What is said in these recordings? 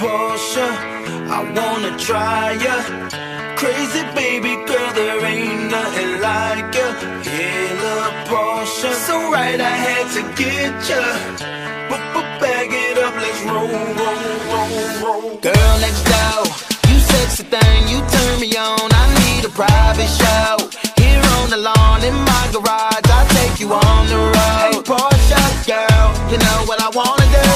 Porsche. I wanna try ya. Crazy baby girl, there ain't nothing like ya. Hey, little Porsche. So right, I had to get ya. Bag it up, let's roll, roll, roll, roll. Girl next door, you sexy thing, you turn me on. I need a private show. Here on the lawn in my garage, I'll take you on the road. Hey, Porsche girl, you know what I wanna do.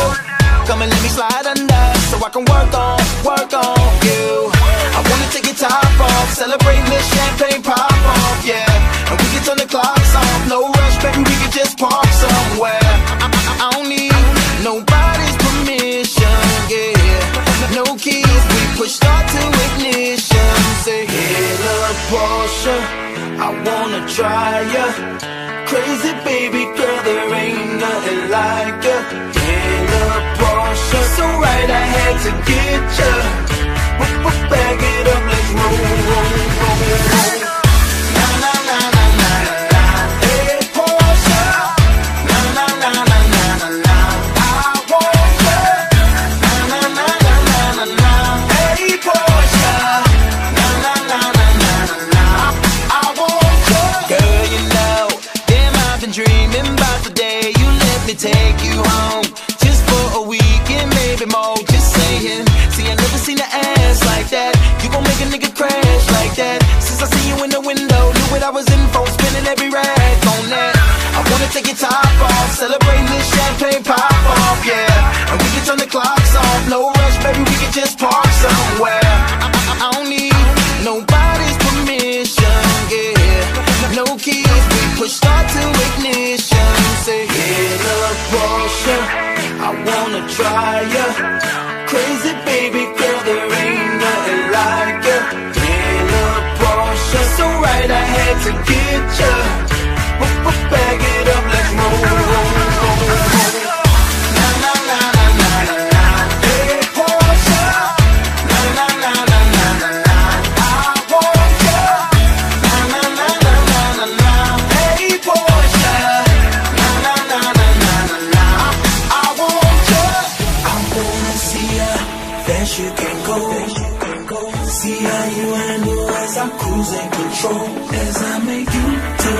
Come and let me slide under, I can work on, work on you. I wanna take your top off, celebrate this champagne pop off, yeah. And we can turn the clocks off, no rush, baby, we can just park somewhere. I, I, I don't need nobody's permission, yeah. No keys, we push start to ignition. Say, hey, little Porsche, I wanna try ya. Crazy baby girl, there ain't nothing like ya. To get bag it up, let's roll, roll, roll, the day you let me take you home. Just for a weekend, maybe more. Just. See, I never seen an ass like that. You gon' make a nigga crash like that. Since I see you in the window, knew what I was in for. Spinning every rag on that. I wanna take your top off, celebrating this champagne pop off, yeah. And we can turn the clocks off, no rush, baby, we can just park somewhere. I, I, I don't need nobody's permission, yeah. No keys, we push start to ignition. Say, yeah, love Porsche, I wanna try ya. Crazy baby girl, there ain't that you can go. See how you handle as I cruise and control as I make you turn.